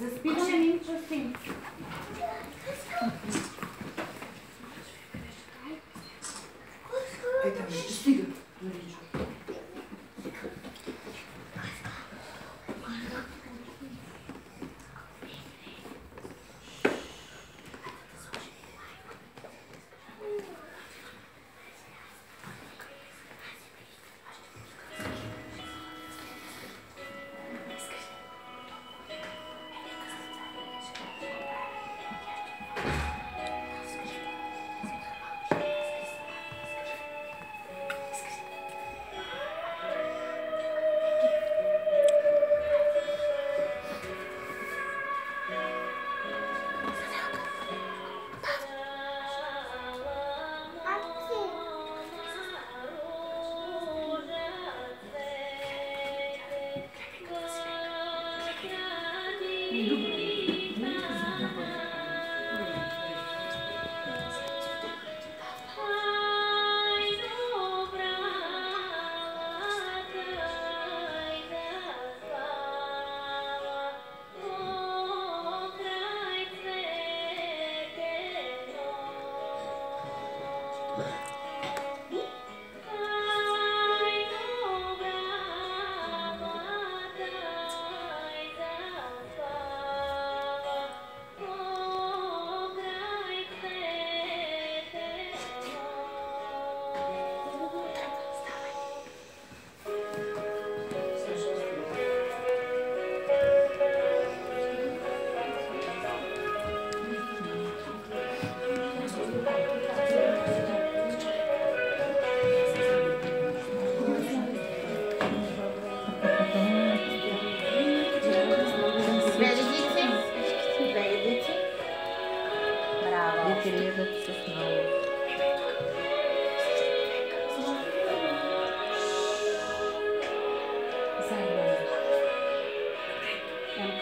Zaspiewam im interesting. Minggu. Minggu.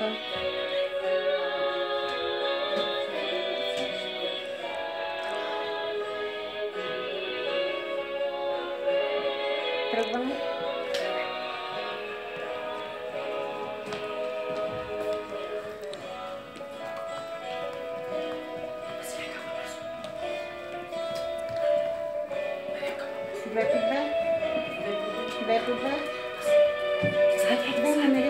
Papa. Próbame. Ve, ve,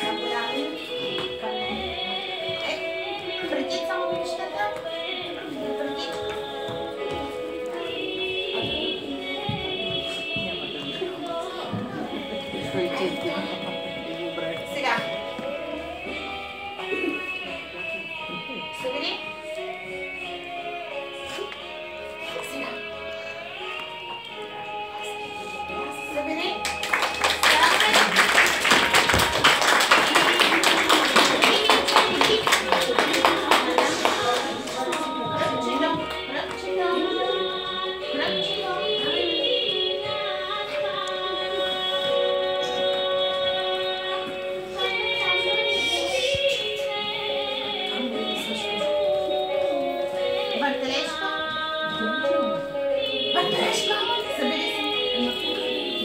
104. Сега. Събери.